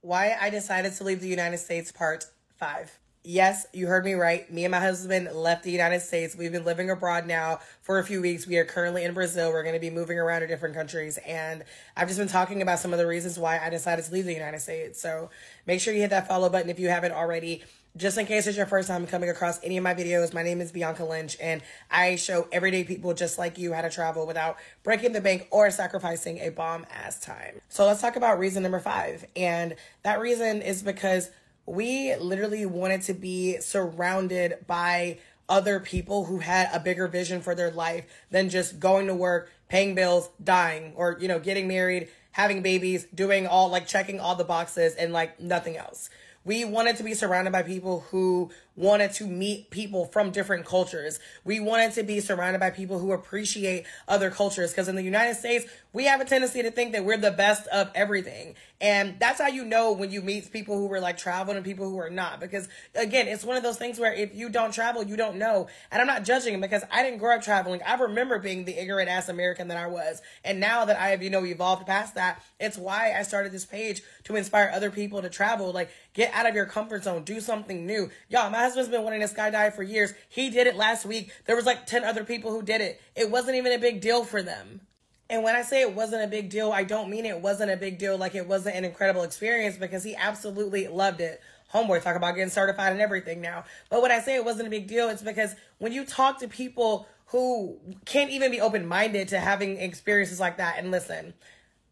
Why I decided to leave the United States, part five. Yes, you heard me right. Me and my husband left the United States. We've been living abroad now for a few weeks. We are currently in Brazil. We're going to be moving around to different countries. And I've just been talking about some of the reasons why I decided to leave the United States. So make sure you hit that follow button if you haven't already. Just in case it's your first time coming across any of my videos, my name is Bianca Lynch, and I show everyday people just like you how to travel without breaking the bank or sacrificing a bomb ass time. So let's talk about reason number five. And that reason is because we literally wanted to be surrounded by other people who had a bigger vision for their life than just going to work, paying bills, dying, or, you know, getting married, having babies, doing all like checking all the boxes and like nothing else. We wanted to be surrounded by people who wanted to meet people from different cultures. We wanted to be surrounded by people who appreciate other cultures because in the United States, we have a tendency to think that we're the best of everything. And that's how you know when you meet people who were like traveling and people who are not. Because again, it's one of those things where if you don't travel, you don't know. And I'm not judging because I didn't grow up traveling. I remember being the ignorant ass American that I was. And now that I have, you know, evolved past that, it's why I started this page to inspire other people to travel. Like, get out of your comfort zone, do something new. Y'all, my husband's been wanting to skydive for years. He did it last week. There was like 10 other people who did it. It wasn't even a big deal for them. And when I say it wasn't a big deal, I don't mean it wasn't a big deal like it wasn't an incredible experience because he absolutely loved it. Homeboy talk about getting certified and everything now. But when I say it wasn't a big deal, it's because when you talk to people who can't even be open minded to having experiences like that, and listen,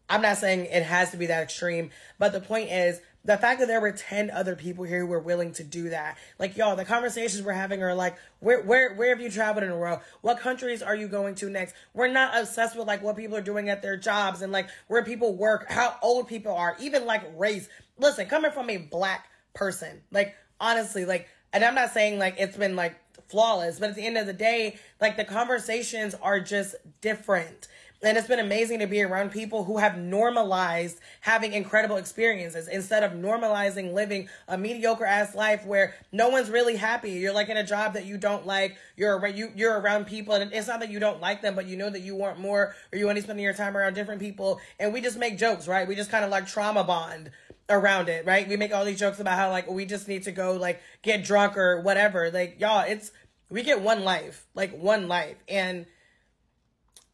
I'm not saying it has to be that extreme, but the point is the fact that there were 10 other people here who were willing to do that. Like, y'all, the conversations we're having are like, where, where, where have you traveled in a row? What countries are you going to next? We're not obsessed with like what people are doing at their jobs and like where people work, how old people are, even like race. Listen, coming from a black person, like, honestly, like, and I'm not saying like it's been like flawless, but at the end of the day, like the conversations are just different. And it's been amazing to be around people who have normalized having incredible experiences instead of normalizing living a mediocre ass life where no one's really happy. You're like in a job that you don't like. You're you you're around people and it's not that you don't like them, but you know that you want more or you want to spend your time around different people. And we just make jokes, right? We just kind of like trauma bond around it, right? We make all these jokes about how like we just need to go like get drunk or whatever. Like y'all, it's we get one life, like one life. And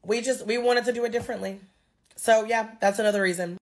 we just we wanted to do it differently. So yeah, that's another reason.